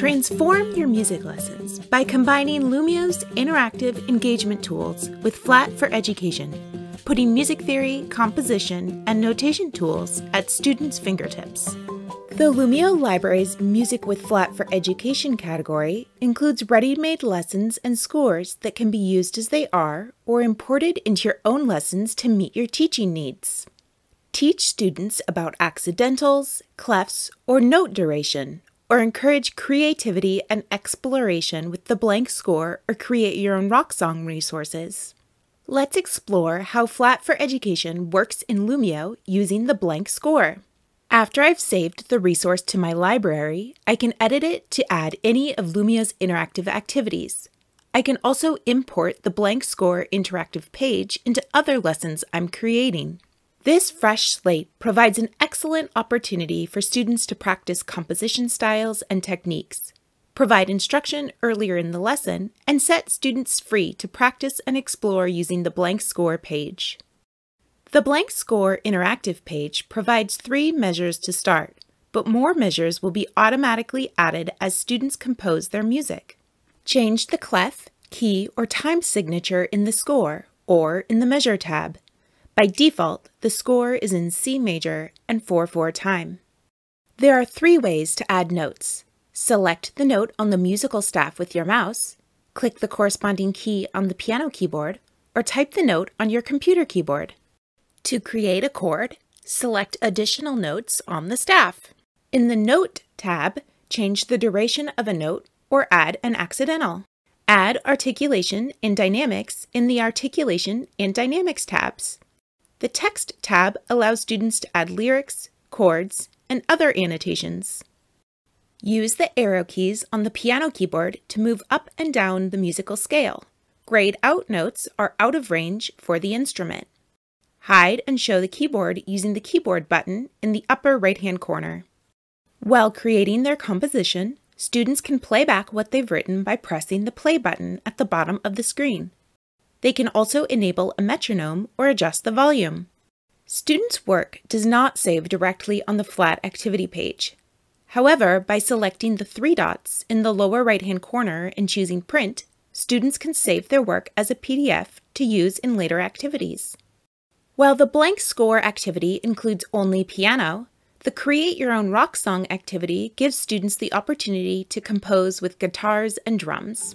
Transform your music lessons by combining Lumio's interactive engagement tools with Flat for Education, putting music theory, composition, and notation tools at students' fingertips. The Lumio Library's Music with Flat for Education category includes ready-made lessons and scores that can be used as they are or imported into your own lessons to meet your teaching needs. Teach students about accidentals, clefs, or note duration, or encourage creativity and exploration with the blank score or create your own rock song resources. Let's explore how Flat for Education works in Lumio using the blank score. After I've saved the resource to my library, I can edit it to add any of Lumio's interactive activities. I can also import the blank score interactive page into other lessons I'm creating. This fresh slate provides an excellent opportunity for students to practice composition styles and techniques, provide instruction earlier in the lesson, and set students free to practice and explore using the blank score page. The blank score interactive page provides three measures to start, but more measures will be automatically added as students compose their music. Change the clef, key, or time signature in the score or in the Measure tab by default, the score is in C major and 4-4 time. There are three ways to add notes. Select the note on the musical staff with your mouse, click the corresponding key on the piano keyboard, or type the note on your computer keyboard. To create a chord, select additional notes on the staff. In the Note tab, change the duration of a note or add an accidental. Add articulation and dynamics in the Articulation and Dynamics tabs. The Text tab allows students to add lyrics, chords, and other annotations. Use the arrow keys on the piano keyboard to move up and down the musical scale. Grayed out notes are out of range for the instrument. Hide and show the keyboard using the keyboard button in the upper right-hand corner. While creating their composition, students can play back what they've written by pressing the play button at the bottom of the screen. They can also enable a metronome or adjust the volume. Students' work does not save directly on the flat activity page. However, by selecting the three dots in the lower right-hand corner and choosing Print, students can save their work as a PDF to use in later activities. While the blank score activity includes only piano, the Create Your Own Rock Song activity gives students the opportunity to compose with guitars and drums.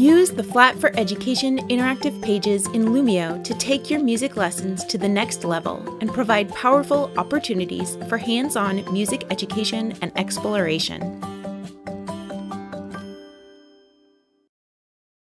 Use the Flat for Education interactive pages in Lumio to take your music lessons to the next level and provide powerful opportunities for hands-on music education and exploration.